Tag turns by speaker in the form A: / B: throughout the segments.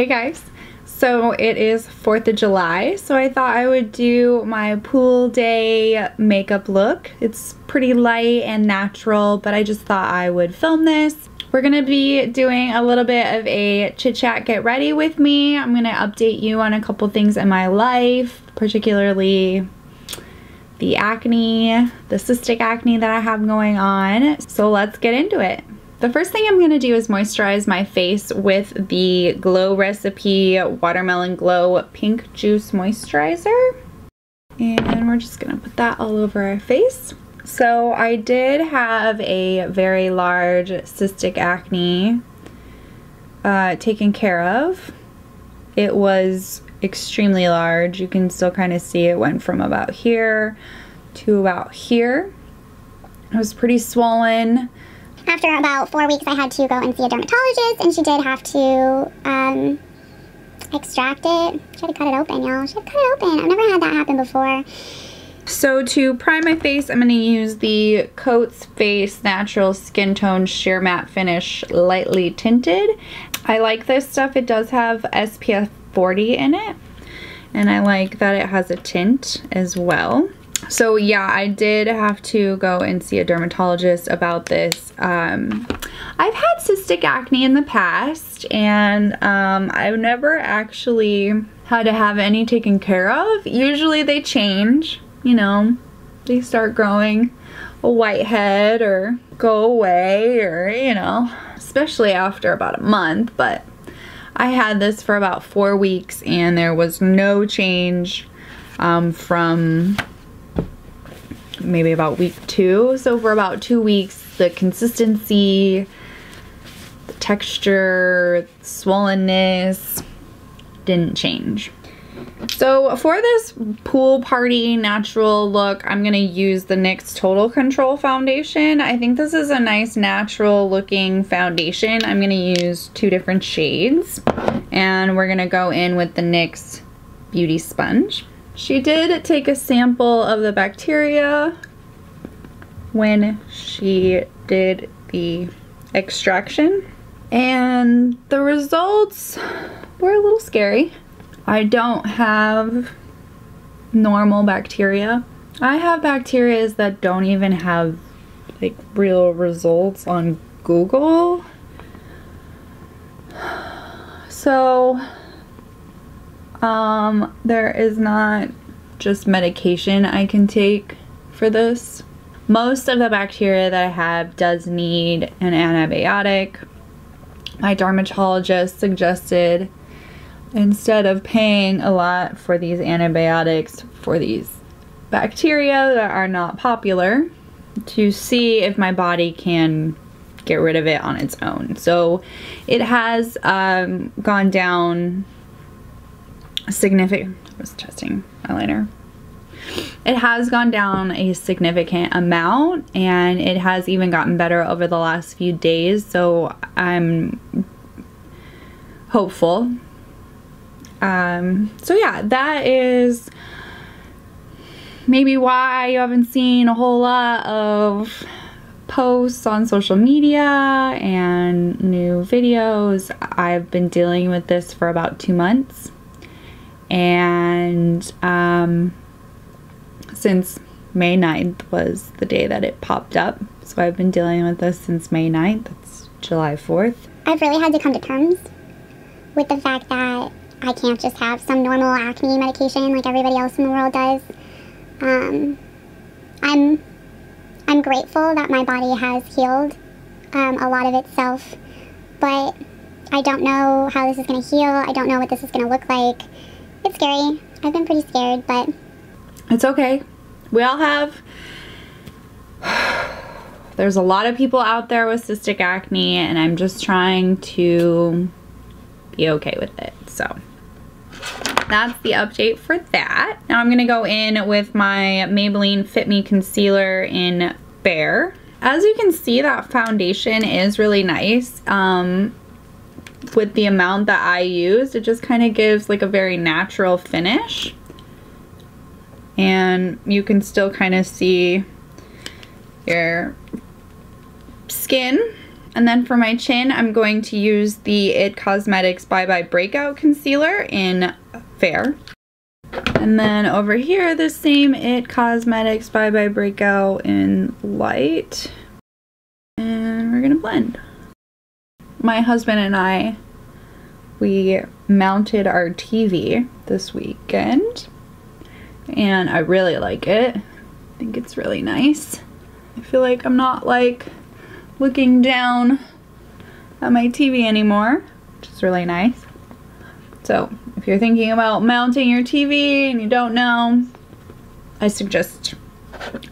A: Hey guys. So it is 4th of July, so I thought I would do my pool day makeup look. It's pretty light and natural, but I just thought I would film this. We're gonna be doing a little bit of a chit chat get ready with me. I'm gonna update you on a couple things in my life, particularly the acne, the cystic acne that I have going on. So let's get into it. The first thing I'm going to do is moisturize my face with the Glow Recipe Watermelon Glow Pink Juice Moisturizer. And we're just going to put that all over our face. So I did have a very large cystic acne uh, taken care of. It was extremely large. You can still kind of see it went from about here to about here. It was pretty swollen
B: after about four weeks, I had to go and see a dermatologist, and she did have to um, extract it. She had to cut it open, y'all. She had to cut it open. I've never had that happen before.
A: So to prime my face, I'm going to use the Cotz Face Natural Skin Tone Sheer Matte Finish Lightly Tinted. I like this stuff. It does have SPF 40 in it. And I like that it has a tint as well. So yeah, I did have to go and see a dermatologist about this. Um, I've had cystic acne in the past and um, I've never actually had to have any taken care of. Usually they change, you know, they start growing a whitehead or go away or, you know, especially after about a month, but I had this for about four weeks and there was no change um, from maybe about week two. So for about two weeks, the consistency, the texture, swollenness didn't change. So for this pool party natural look, I'm going to use the NYX Total Control Foundation. I think this is a nice natural looking foundation. I'm going to use two different shades and we're going to go in with the NYX Beauty Sponge. She did take a sample of the bacteria when she did the extraction and the results were a little scary. I don't have normal bacteria. I have bacteria that don't even have like real results on Google. So um, there is not just medication I can take for this. Most of the bacteria that I have does need an antibiotic. My dermatologist suggested instead of paying a lot for these antibiotics for these bacteria that are not popular to see if my body can get rid of it on its own. So it has um, gone down significant, I was testing eyeliner. It has gone down a significant amount and it has even gotten better over the last few days. So I'm hopeful. Um, so yeah, that is maybe why you haven't seen a whole lot of posts on social media and new videos. I've been dealing with this for about two months and um, since May 9th was the day that it popped up. So I've been dealing with this since May 9th. That's July 4th.
B: I've really had to come to terms with the fact that I can't just have some normal acne medication like everybody else in the world does. Um, I'm, I'm grateful that my body has healed um, a lot of itself, but I don't know how this is going to heal. I don't know what this is going to look like. It's scary. I've been pretty scared, but...
A: It's okay. We all have... There's a lot of people out there with cystic acne, and I'm just trying to be okay with it, so... That's the update for that. Now I'm going to go in with my Maybelline Fit Me Concealer in Fair. As you can see, that foundation is really nice. Um, with the amount that I used, it just kind of gives like a very natural finish. And you can still kind of see your skin And then for my chin, I'm going to use the IT Cosmetics Bye Bye Breakout Concealer in Fair. And then over here, the same IT Cosmetics Bye Bye Breakout in Light. And we're gonna blend. My husband and I, we mounted our TV this weekend. And I really like it. I think it's really nice. I feel like I'm not like looking down at my TV anymore, which is really nice. So if you're thinking about mounting your TV and you don't know, I suggest,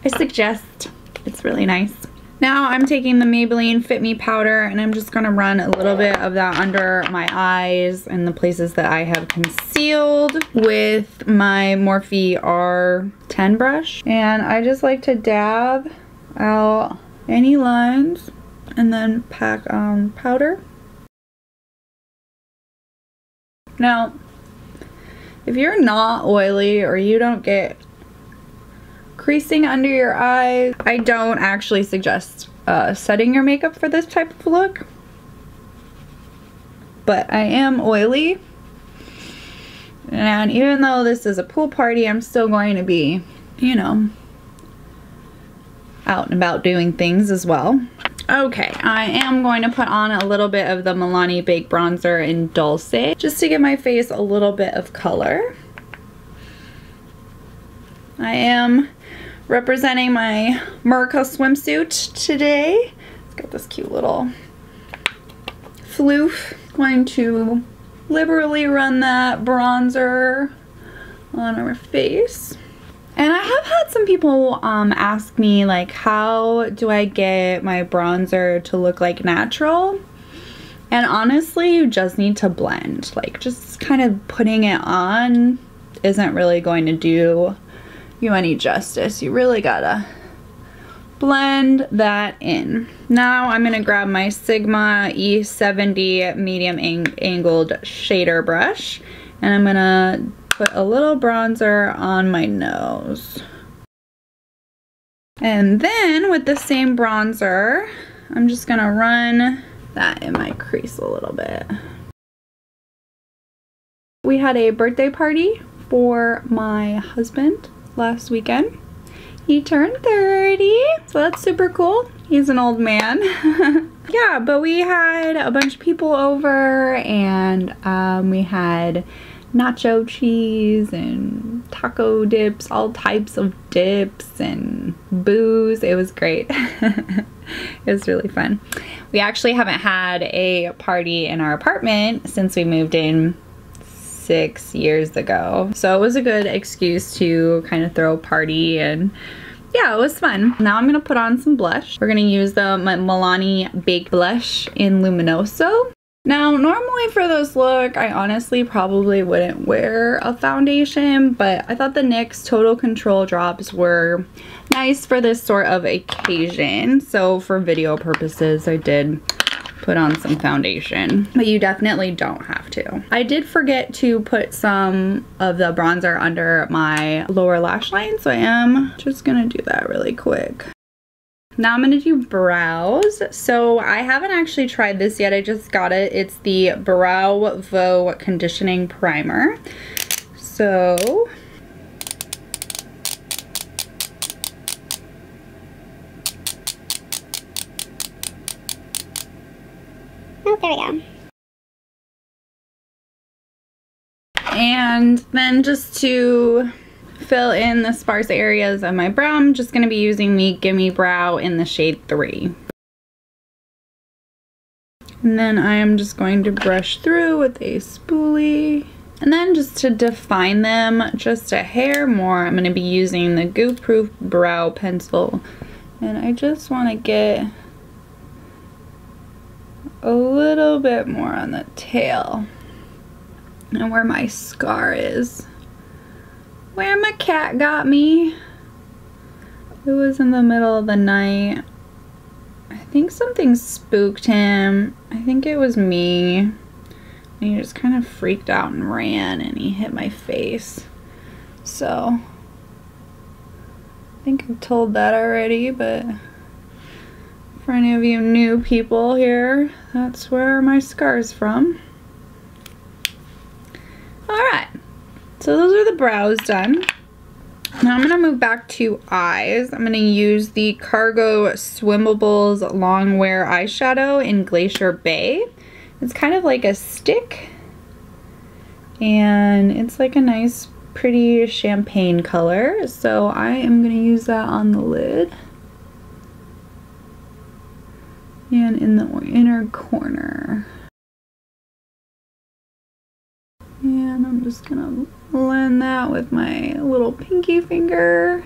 A: I suggest it's really nice. Now I'm taking the Maybelline Fit Me powder and I'm just gonna run a little bit of that under my eyes and the places that I have concealed with my Morphe R10 brush. And I just like to dab out any lines and then pack on powder. Now, if you're not oily or you don't get creasing under your eyes, I don't actually suggest uh, setting your makeup for this type of look. But I am oily. And even though this is a pool party, I'm still going to be, you know, out and about doing things as well. Okay, I am going to put on a little bit of the Milani Baked Bronzer in Dolce just to give my face a little bit of color. I am representing my Merca swimsuit today. It's got this cute little floof. Going to liberally run that bronzer on our face. And I have had some people um, ask me like how do I get my bronzer to look like natural? And honestly, you just need to blend. Like just kind of putting it on isn't really going to do you any justice. You really gotta blend that in. Now I'm gonna grab my Sigma E70 medium ang angled shader brush and I'm gonna put a little bronzer on my nose. And then with the same bronzer, I'm just gonna run that in my crease a little bit. We had a birthday party for my husband last weekend. He turned 30, so that's super cool. He's an old man. yeah, but we had a bunch of people over and um, we had nacho cheese and taco dips, all types of dips and booze. It was great. it was really fun. We actually haven't had a party in our apartment since we moved in six years ago. So it was a good excuse to kind of throw a party and yeah, it was fun. Now I'm gonna put on some blush. We're gonna use the Milani Baked Blush in Luminoso. Now, normally for this look, I honestly probably wouldn't wear a foundation, but I thought the NYX Total Control drops were nice for this sort of occasion. So for video purposes, I did put on some foundation, but you definitely don't have to. I did forget to put some of the bronzer under my lower lash line, so I am just gonna do that really quick. Now I'm gonna do brows. So I haven't actually tried this yet, I just got it. It's the Browvo Conditioning Primer. So
B: there we go.
A: And then just to fill in the sparse areas of my brow, I'm just going to be using the Gimme Brow in the shade 3. And then I am just going to brush through with a spoolie. And then just to define them just a hair more, I'm going to be using the Goof Proof Brow Pencil. And I just want to get a little bit more on the tail and where my scar is. Where my cat got me. It was in the middle of the night. I think something spooked him. I think it was me. And he just kind of freaked out and ran and he hit my face. So, I think I've told that already, but For any of you new people here, that's where my scar's from. Alright, so those are the brows done. Now I'm going to move back to eyes. I'm going to use the Cargo Swimmables Longwear Eyeshadow in Glacier Bay. It's kind of like a stick. And it's like a nice pretty champagne color. So I am going to use that on the lid. And in the inner corner. And I'm just gonna blend that with my little pinky finger.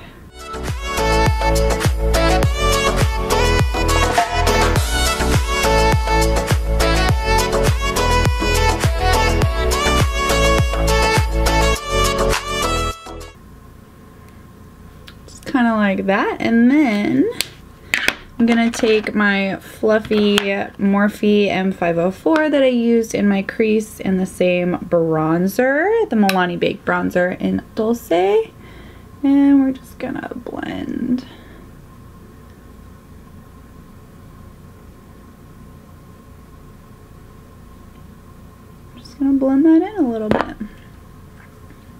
A: Just kind of like that. And then I'm gonna take my fluffy Morphe M504 that I used in my crease in the same bronzer, the Milani Baked Bronzer in Dolce. And we're just gonna blend. Just gonna blend that in a little bit.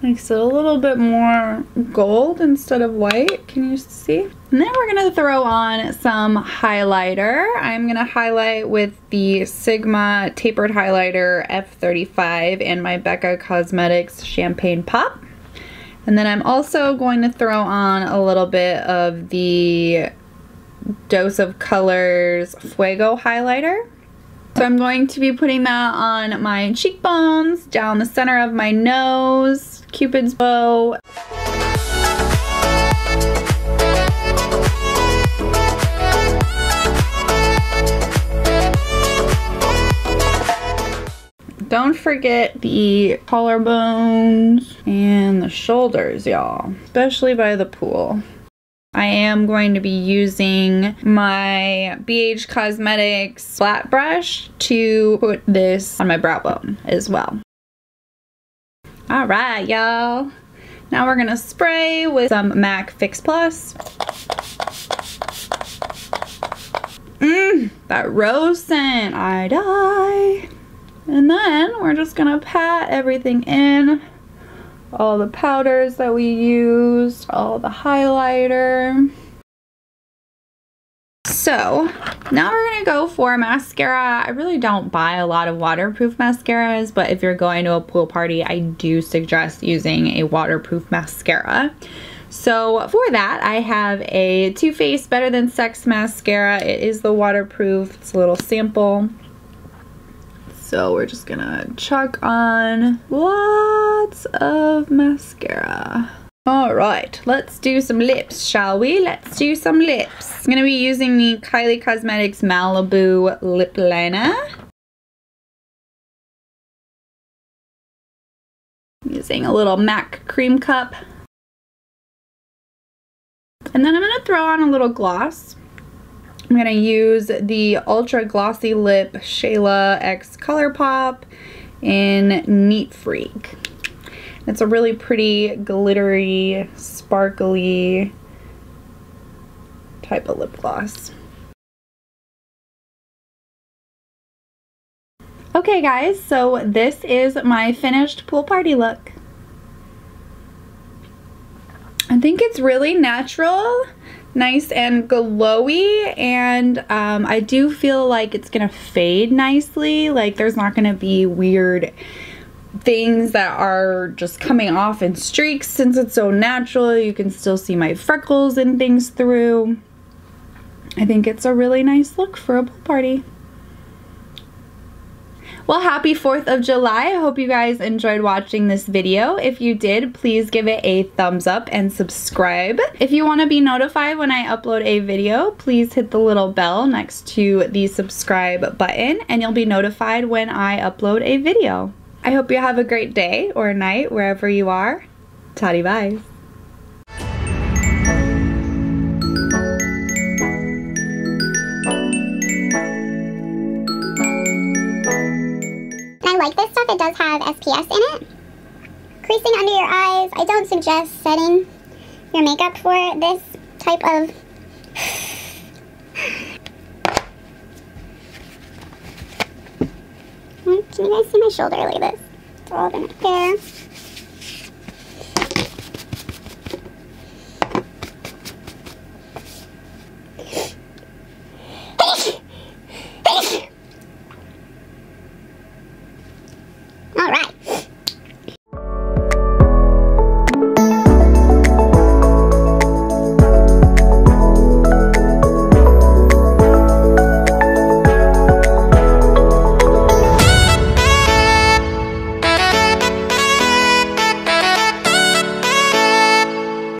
A: Makes it a little bit more gold instead of white. Can you see? And then we're gonna throw on some highlighter. I'm gonna highlight with the Sigma Tapered Highlighter F35 and my Becca Cosmetics Champagne Pop. And then I'm also going to throw on a little bit of the Dose of Colors Fuego highlighter. So I'm going to be putting that on my cheekbones, down the center of my nose, Cupid's bow. Don't forget the collarbones and the shoulders, y'all, especially by the pool. I am going to be using my BH Cosmetics flat brush to put this on my brow bone as well. All right, y'all. Now we're gonna spray with some MAC Fix Plus. Mmm, that rose scent, I die. And then we're just gonna pat everything in all the powders that we used, all the highlighter. So now we're gonna go for mascara. I really don't buy a lot of waterproof mascaras, but if you're going to a pool party, I do suggest using a waterproof mascara. So for that, I have a Too Faced Better Than Sex mascara. It is the waterproof, it's a little sample. So we're just gonna chuck on lots of mascara. All right, let's do some lips, shall we? Let's do some lips. I'm gonna be using the Kylie Cosmetics Maliboo Lip Liner. Using a little MAC Creme Cup. And then I'm gonna throw on a little gloss. I'm going to use the Ultra Glossy Lip Shayla X Colourpop in Neat Freak. It's a really pretty glittery, sparkly type of lip gloss. Okay guys, so this is my finished pool party look. I think it's really natural nice and glowy and um, I do feel like it's gonna fade nicely. Like there's not gonna be weird things that are just coming off in streaks. Since it's so natural you can still see my freckles and things through. I think it's a really nice look for a pool party well, happy 4th of July. I hope you guys enjoyed watching this video. If you did, please give it a thumbs up and subscribe. If you want to be notified when I upload a video, please hit the little bell next to the subscribe button and you'll be notified when I upload a video. I hope you have a great day or night wherever you are. Toddy bye.
B: in it. Creasing under your eyes. I don't suggest setting your makeup for this type of... Can you guys see my shoulder like this? It's all in my hair.